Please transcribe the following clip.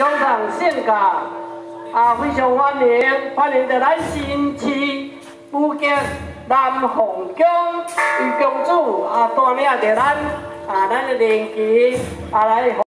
香上岘港啊，非常欢迎，欢迎到咱新区福建南凤江与公主啊，带领着咱啊，咱的邻居啊来。